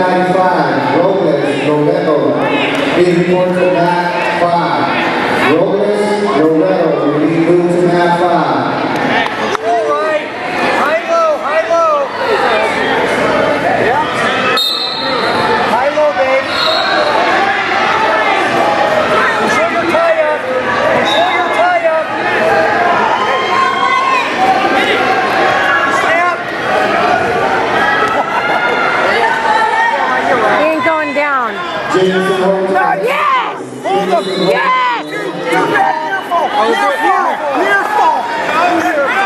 195, Robles, Roberto, is reported them. Yes! You, you did beautiful. Beautiful. Beautiful.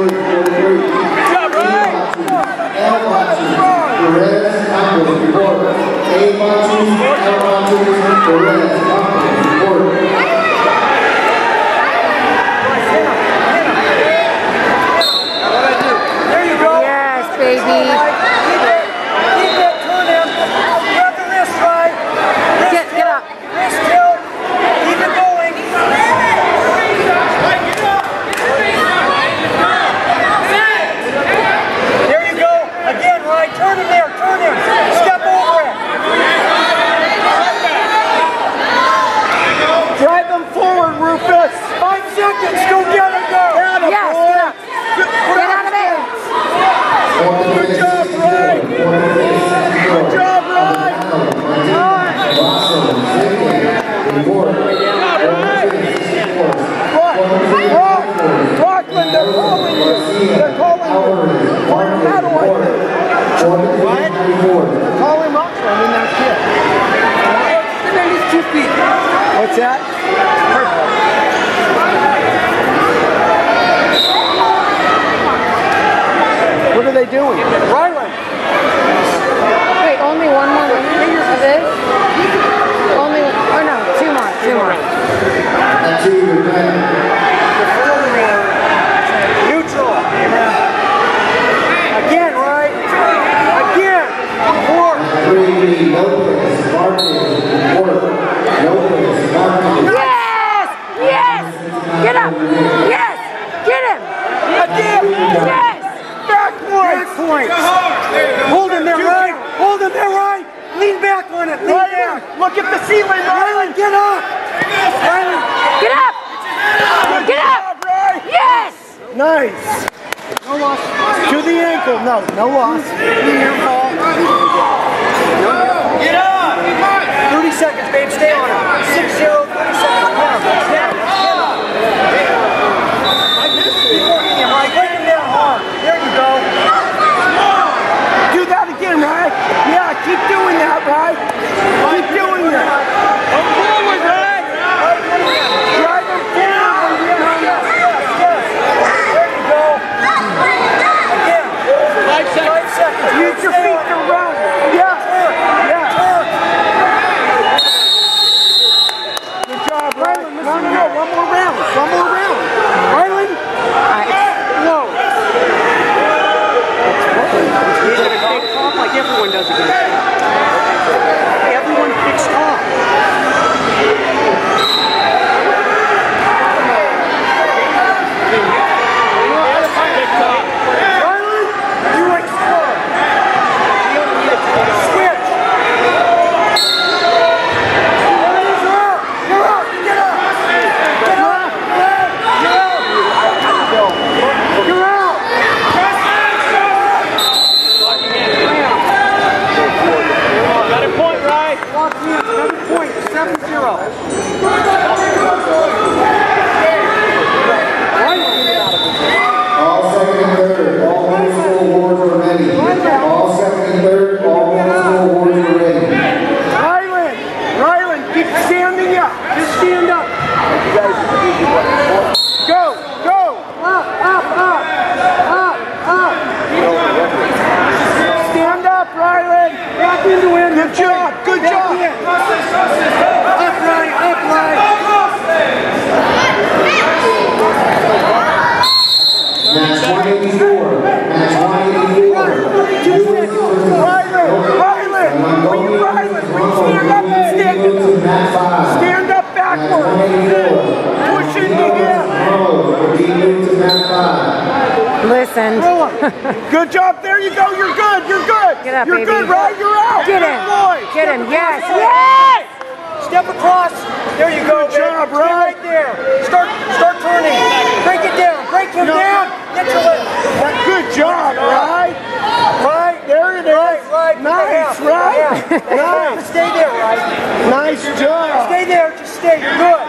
Good job, right? Perez, Apple, Avon, Avon, Perez. What? Call him up for him in that shit. Hey, is two feet. What's that? Perfect. Yes! Yes! Get up! Yes! Get him! Yes! Backward! Point. Hold him there, right! Hold him there, right! Lean back on it! Lean Rylan, back! Look at the ceiling, Rylan! Get up! Rylan! Get up! Get up! Yes! Nice! No loss. To the ankle. No, no loss. Near fall. Get 30 seconds, babe. Stay on her. 6-0. seven zero. good job. There you go. You're good. You're good. Get up, You're baby. good, right? You're out. Get good him. Boy. Get Step him. Yes. Yes. Step across. There you go. Good job, Stay right? right there. Start start turning. Break it down. Break him no. down. Get your lip. Good job, right? Right. There it is. Right, right. Nice, right? Nice. Stay there, right? Nice job. Stay there. Just stay. You're good.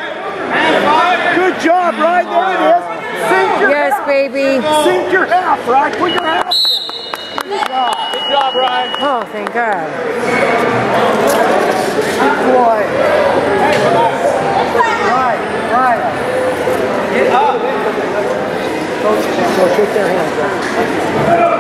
Good job, right? There it is. Sink your yes, half. baby. Sink your half, right? Put your half in. Good job. Good job, Rylan. Oh, thank God. Good boy. Hey, Rylan. Rylan, Rylan. Get up. Go, so shake their hands. Right?